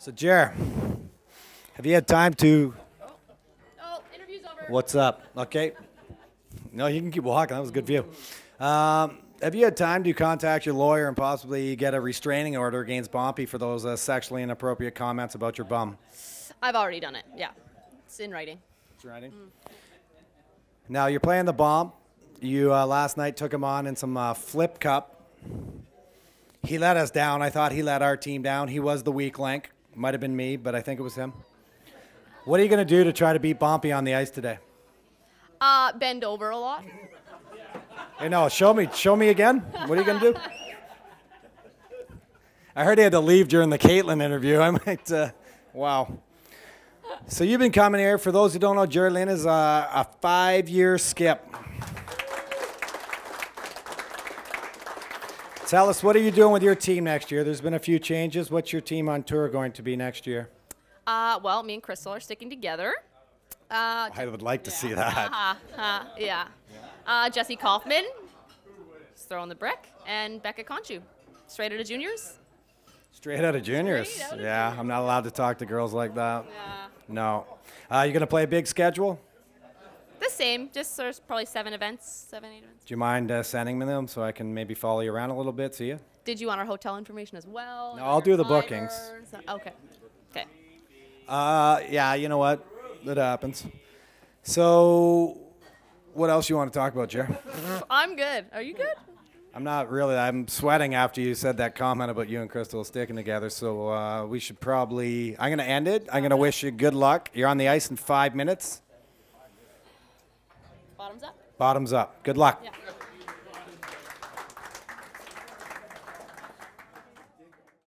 So, Jer, have you had time to? Oh, interview's over. What's up? Okay. No, you can keep walking. That was a good view. Um, have you had time to contact your lawyer and possibly get a restraining order against Bompy for those uh, sexually inappropriate comments about your bum? I've already done it. Yeah, it's in writing. It's writing. Now you're playing the bomb. You uh, last night took him on in some uh, flip cup. He let us down. I thought he let our team down. He was the weak link. Might have been me, but I think it was him. What are you going to do to try to beat Bompy on the ice today? Uh, bend over a lot. Hey, no, show me, show me again. What are you gonna do? I heard he had to leave during the Kaitlyn interview. I might, uh, wow. So you've been coming here. For those who don't know, Geri-Lynn is a, a five-year skip. Tell us, what are you doing with your team next year? There's been a few changes. What's your team on tour going to be next year? Uh, well, me and Crystal are sticking together. Uh, I would like to see that. uh, uh, yeah. Uh, Jesse Kaufman, throwing the brick, and Becca Konschuh, straight out of juniors. Straight out of juniors. Out of yeah, I'm not allowed to talk to girls like that. Yeah. No. Uh, you going to play a big schedule? The same, just there's probably seven events, seven, eight events. Do you mind uh, sending me them so I can maybe follow you around a little bit? See you. Did you want our hotel information as well? No, I'll do the bookings. Okay. Okay. Uh, yeah, you know what? That happens. So, what else you want to talk about, Jer? I'm good. Are you good? I'm not really. I'm sweating after you said that comment about you and Crystal sticking together. So uh, we should probably. I'm going to end it. I'm going to wish you good luck. You're on the ice in five minutes. Bottoms up. Bottoms up. Good luck. Yeah.